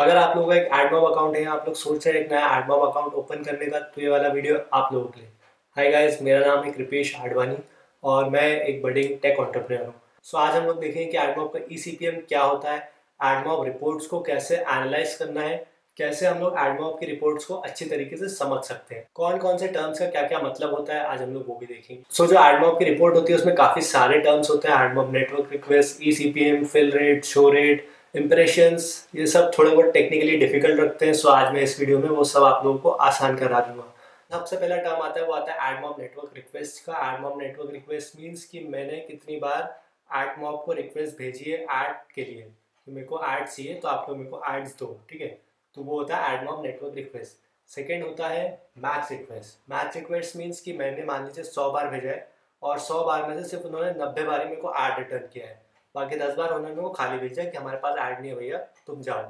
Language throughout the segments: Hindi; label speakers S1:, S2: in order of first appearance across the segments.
S1: अगर आप लोगों का एक एडमॉब अकाउंट है आप लोग सोच रहे हैं एक नया एडमॉब अकाउंट ओपन करने का तो ये वाला वीडियो आप लोगों के लिए। हाय गाइस मेरा नाम है कृपेश आडवाणी और मैं एक बडिंग टेक ऑन्टरप्रेनर हूँ। सो आज हम लोग देखेंगे कि एडमॉब का ईसीपीएम क्या होता है एडमॉब रिपोर्ट्स को कैसे एनालाइज करना है कैसे हम लोग एडमॉब की रिपोर्ट्स को अच्छी तरीके से समझ सकते हैं। कौन कौन से टर्म्स का क्या क्या मतलब होता है आज हम लोग वो भी देखेंगे। सो so, जो एडमॉब की रिपोर्ट होती है उसमें काफ़ी सारे टर्म्स होते हैं AdMob network request E C P M fill rate show rate impressions ये सब थोड़े बहुत टेक्निकली डिफ़िकल्ट रखते हैं सो आज मैं इस वीडियो में वो सब आप लोगों को आसान करा दूँगा। सबसे पहला टर्म आता है, वो आता है एडमॉब नेटवर्क रिक्वेस्ट का। एडमॉब नेटवर्क रिक्वेस्ट मीन्स कि मैंने कितनी बार एडमॉब को रिक्वेस्ट भेजी है एड के लिए। तो मेरे को एड चाहिए तो आप लोग मेरे को एड्स दो, ठीक है? तो वो होता है एडमॉब नेटवर्क रिक्वेस्ट सेकेंड होता है match request match request means कि मैंने मान लीजिए सौ बार भेजा है, और सौ बार में से सिर्फ़ उन्होंने नब्बे बार मेरे को एड रिटर्न किया है। बाकी दस बार उन्होंने वो खाली भेजा कि हमारे पास ऐड नहीं है भैया, तुम जाओ।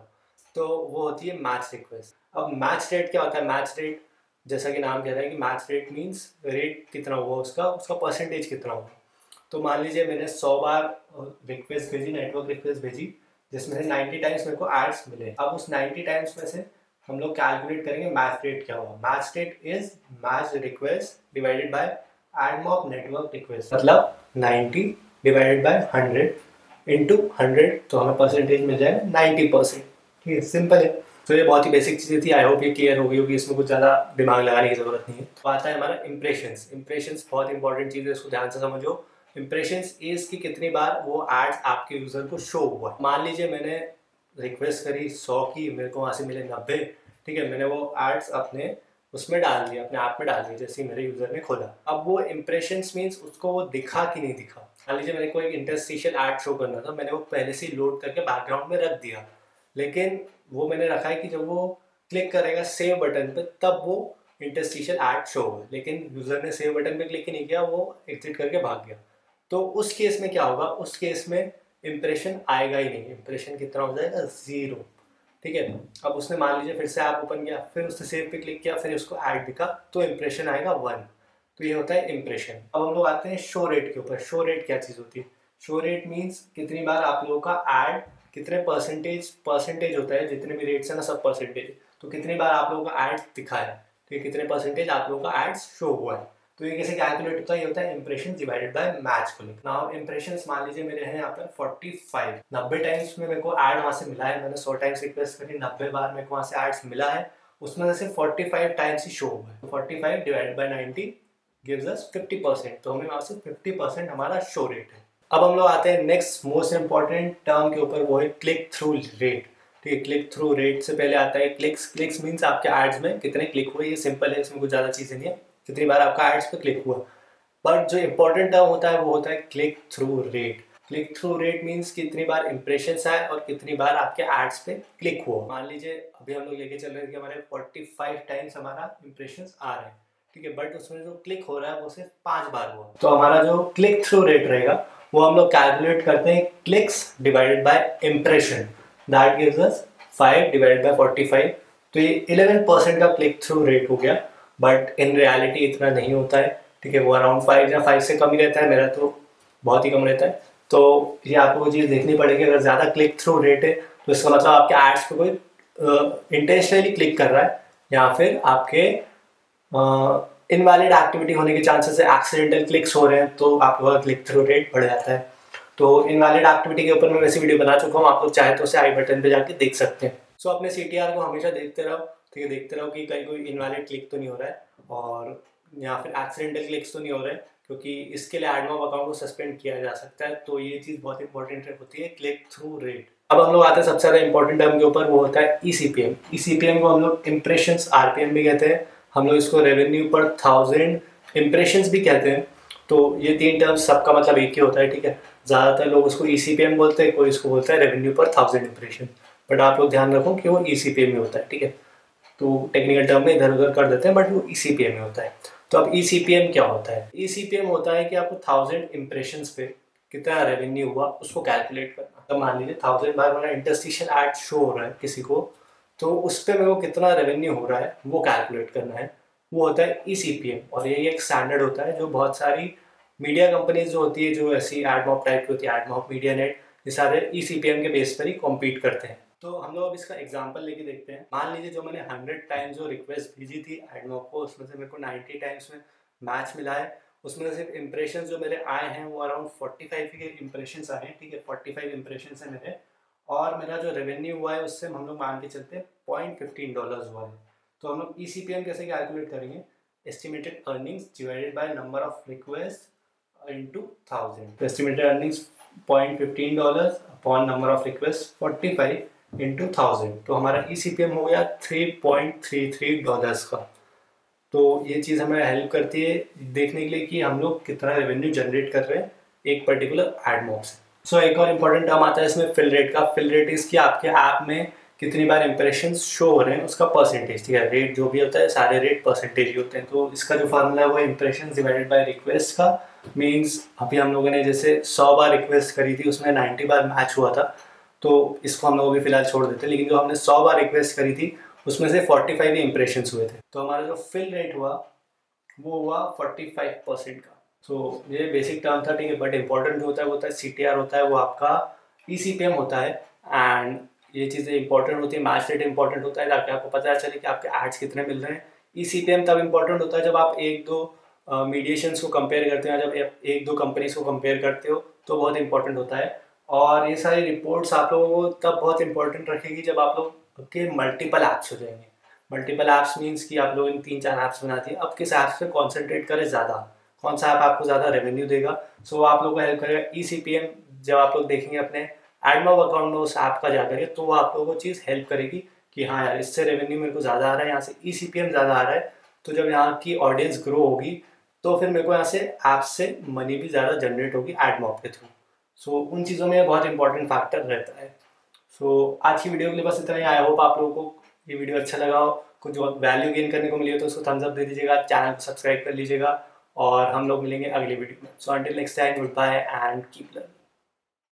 S1: तो वो होती है मैच रिक्वेस्ट अब मैच रेट क्या होता है? मैच रेट जैसा कि नाम कह रहा है कि मैच रेट मीन्स रेट कितना हुआ उसका उसका परसेंटेज कितना हुआ। तो मान लीजिए मैंने सौ बार रिक्वेस्ट भेजी नेटवर्क रिक्वेस्ट भेजी, जिसमें से नाइन्टी टाइम्स मेरे को एड्स मिले। अब उस नाइन्टी टाइम्स में से हम लोग कैलकुलेट करेंगे मैच रेट क्या हुआ। Match rate is match request divided by AdMob network request मतलब 90 डिवाइडेड बाय 100 इंटू हंड्रेड तो हमें परसेंटेज मिल जाएगा नाइन्टी परसेंट ठीक है सिंपल है। तो ये बहुत ही बेसिक चीज़ें थी। आई होप ये क्लियर हो गई होगी। इसमें कुछ ज़्यादा दिमाग लगाने की ज़रूरत नहीं है। तो आता है हमारा इंप्रेशन इंप्रेशन बहुत इंपॉर्टेंट चीज़ है, इसको ध्यान से समझो। इंप्रेशन इज़ की कितनी बार वो एड्स आपके यूज़र को शो हुआ मान लीजिए मैंने रिक्वेस्ट करी सौ की, मेरे को वहाँ से मिले नब्बे। ठीक है, मैंने वो एड्स अपने उसमें डाल दिया, अपने आप में डाल दिया, जैसे मेरे यूज़र ने खोला। अब वो इंप्रेशन मीन्स उसको वो दिखा कि नहीं दिखा। मान लीजिए मेरे को एक इंटरस्टिशियल एड शो करना था, मैंने वो पहले से लोड करके बैकग्राउंड में रख दिया। लेकिन वो मैंने रखा है कि जब वो क्लिक करेगा सेव बटन पर तब वो इंटरस्टिशियल एड शो होगा लेकिन यूज़र ने सेव बटन पर क्लिक नहीं किया, वो एग्जिट करके भाग गया। तो उस केस में क्या होगा? उस केस में इंप्रेशन आएगा ही नहीं। इंप्रेशन कितना हो जाएगा? ज़ीरो ठीक है? अब उसने मान लीजिए फिर से ऐप ओपन किया, फिर उसने सेव पे क्लिक किया, फिर उसको ऐड दिखा तो इम्प्रेशन आएगा वन तो ये होता है इम्प्रेशन अब हम लोग आते हैं शो रेट के ऊपर. शो रेट क्या चीज़ होती है? शो रेट मीन्स कितनी बार आप लोगों का एड कितने परसेंटेज परसेंटेज होता है, जितने भी रेट्स है ना, सब परसेंटेज तो कितनी बार आप लोगों का एड दिखा है तो कितने परसेंटेज आप लोगों का एड्स शो हुआ है? तो ये कैसे कैलकुलेट होता है? ये होता है इंप्रेशन डिवाइडेड बाय मैच को नाउ इंप्रेशन मान लीजिए मेरे हैं यहाँ पर 45 नब्बे टाइम्स में मेरे को ऐड वहाँ से मिला है। मैंने 100 टाइम्स रिक्वेस्ट करी, नब्बे बार मेरे को वहाँ से एड्स मिला है। उसमें से 45 टाइम्स ही शो हुआ है। 45 divide by 90 gives us 50 percent तो हमें वहाँ से 50 परसेंट हमारा शो रेट है। अब हम लोग आते हैं नेक्स्ट मोस्ट इंपॉर्टेंट टर्म के ऊपर, वो है क्लिक थ्रू रेट ठीक है क्लिक थ्रू रेट से पहले आता है। क्लिक्स क्लिक्स मीन्स आपके एड्स में कितने क्लिक हुए ये सिंपल है, इसमें कुछ ज़्यादा चीज़ें नहीं है। कितनी बार आपका एड्स पे क्लिक हुआ। बट जो इंपॉर्टेंट टर्म होता है, वो होता है click through rate click through rate means कितनी बार इंप्रेशन आए और कितनी बार आपके एड्स पे क्लिक हुआ। मान लीजिए, अभी हम लोग लेके चल रहे हैं कि हमारे 45 टाइम्स हमारा इंप्रेशन आ रहे हैं। ठीक है बट उसमें जो क्लिक हो रहा है, वो सिर्फ़ पाँच बार हुआ। तो हमारा जो क्लिक थ्रू रेट रहेगा, वो हम लोग कैलकुलेट करते हैं clicks divided by impression that gives us five divided by forty five तो ये इलेवन परसेंट का क्लिक थ्रू रेट हो गया। बट इन रियलिटी इतना नहीं होता है। ठीक है वो अराउंड फाइव या फाइव से कम ही रहता है मेरा तो बहुत ही कम रहता है। तो ये आपको वो चीज़ देखनी पड़ेगी अगर ज़्यादा क्लिक थ्रू रेट है तो इसका मतलब आपके एड्स पे कोई इंटेंशनली क्लिक कर रहा है या फिर आपके इनवैलिड एक्टिविटी होने के चांसेस है एक्सीडेंटल क्लिक्स हो रहे हैं तो आपका क्लिक थ्रू रेट बढ़ जाता है। तो इनवैलिड एक्टिविटी के ऊपर मैं वैसे वीडियो बना चुका हूँ आप लोग चाहे तो उसे आई बटन पे जाके देख सकते हैं। सो so, अपने सी को हमेशा देखते रहो। ठीक है, देखते रहो कि कहीं कोई इनवैलिड क्लिक तो नहीं हो रहा है और या फिर एक्सीडेंटल क्लिक्स तो नहीं हो रहे क्योंकि इसके लिए एडमॉब अकाउंट को सस्पेंड किया जा सकता है। तो ये चीज़ बहुत इंपॉर्टेंट होती है क्लिक थ्रू रेट अब हम लोग आते हैं सबसे ज़्यादा इंपॉर्टेंट टर्म के ऊपर, वो होता है E C P M E C P M को हम लोग इम्प्रेशन आर पी एम भी कहते हैं। हम लोग इसको रेवेन्यू पर थाउज़ेंड इम्प्रेशन भी कहते हैं। तो ये तीन टर्म्स सबका मतलब एक ही होता है, ठीक है? ज़्यादातर लोग उसको ई सी पी एम बोलते हैं, कोई इसको बोलता है रेवेन्यू पर थाउज़ेंड इम्प्रेशन बट आप लोग ध्यान रखो कि वो ई सी पी एम में होता है, ठीक है? तो टेक्निकल टर्म में इधर उधर कर देते हैं बट वो ई सी पी एम में होता है। तो अब ई सी पी एम क्या होता है? ई सी पी एम होता है कि आपको थाउज़ेंड इम्प्रेशन पे कितना रेवेन्यू हुआ, उसको कैलकुलेट करना। तो मान लीजिए थाउज़ेंड बार मेरा इंटरस्टिशियल एड शो हो रहा है किसी को तो उस पर मेरे को कितना रेवेन्यू हो रहा है, वो कैलकुलेट करना है। वो होता है ई सी पी एम और यही एक स्टैंडर्ड होता है जो बहुत सारी मीडिया कंपनीज़ जो होती है, जो ऐसी एडमॉप टाइप की होती है एडमॉप मीडिया नेट ये सारे ई सी पी एम के बेस पर ही कॉम्पीट करते हैं। तो हम लोग अब इसका एग्ज़ाम्पल लेके देखते हैं। मान लीजिए जो मैंने हंड्रेड टाइम्स जो रिक्वेस्ट भेजी थी एडमॉक को, उसमें से मेरे को नाइन्टी टाइम्स में मैच मिला है। उसमें से सिर्फ़ इंप्रेशन जो मेरे आए हैं, वो अराउंड फोर्टी फाइव के इंप्रेशन आए हैं, ठीक है? फोर्टी फाइव इम्प्रेशन है मेरे। और मेरा जो रेवेन्यू हुआ है, उससे हम लोग मान के चलते हैं पॉइंट फिफ्टीन डॉलर्स हुआ है। तो हम लोग ई सी पी एम कैसे कैलकुलेट करेंगे? Estimated earnings divided by number of request into thousand estimated earnings point fifteen dollars upon number of request forty five into thousand तो हमारा ई सी पी एम हो गया three point three three dollars का। तो ये चीज़ हमें हेल्प करती है देखने के लिए कि हम लोग कितना रेवेन्यू जनरेट कर रहे हैं एक पर्टिकुलर एड मॉक से। सो एक और इंपॉर्टेंट टर्म आता है इसमें फिल रेट का। फिल रेट इसकी आपके ऐप में कितनी बार इंप्रेशन शो हो रहे हैं, उसका परसेंटेज ठीक है? रेट जो भी होता है, सारे रेट परसेंटेज ही होते हैं। तो इसका जो फार्मूला है वो इंप्रेशन डिवाइडेड बाय रिक्वेस्ट का। मीन्स अभी हम लोगों ने जैसे सौ बार रिक्वेस्ट करी थी, उसमें नाइन्टी बार मैच हुआ था। तो इसको हम लोग भी फ़िलहाल छोड़ देते हैं। लेकिन जो हमने सौ बार रिक्वेस्ट करी थी उसमें से फोर्टी फाइव ही इंप्रेशन हुए थे। तो हमारा जो फिल रेट हुआ वो हुआ फोर्टी फाइव परसेंट का। so, ये बेसिक टर्म था ठीक है बट इंपॉर्टेंट जो होता है वो होता है सीटीआर होता है वो आपका ई e होता है। एंड ये चीज़ें इंपॉर्टेंट होती है मैच रेट इंपॉर्टेंट होता है ताकि आपको पता चले कि आपके एड्स कितने मिल रहे हैं। ई सी तब इंपॉर्टेंट होता है जब आप एक दो मीडिएशंस को कंपेयर करते हो जब एक दो कंपनीज़ को कंपेयर करते हो तो बहुत इंपॉर्टेंट होता है। और ये सारी रिपोर्ट्स आप लोगों को तब बहुत इंपॉर्टेंट रखेगी जब आप लोग के मल्टीपल ऐप्स हो जाएँगे। मल्टीपल ऐप्स मीन्स कि आप लोग इन तीन चार ऐप्स बनाती हैं अब किस ऐप्स पे कॉन्सेंट्रेट करें ज़्यादा? कौन सा ऐप आपको ज़्यादा रेवेन्यू देगा? सो so, आप लोग को हेल्प करेगा ई सी पी एम जब आप लोग देखेंगे अपने एडमॉब अकाउंट में उस ऐप का जाकर तो वो आप लोगों को चीज़ हेल्प करेगी कि हाँ यार इससे रेवेन्यू मेरे को ज़्यादा आ रहा है यहाँ से ई सी पी एम ज़्यादा आ रहा है तो जब यहाँ की ऑडियंस ग्रो होगी तो फिर मेरे को यहाँ से ऐप से मनी भी ज़्यादा जनरेट होगी एडमॉब के थ्रू सो so, उन चीज़ों में बहुत इंपॉर्टेंट फैक्टर रहता है। सो so, आज की वीडियो के लिए बस इतना ही। आई होप आप लोगों को ये वीडियो अच्छा लगा हो। कुछ वैल्यू गेन करने को मिली हो तो उसको थम्सअप दे दीजिएगा। चैनल को सब्सक्राइब कर लीजिएगा और हम लोग मिलेंगे अगली वीडियो में। So until next time goodbye and keep learning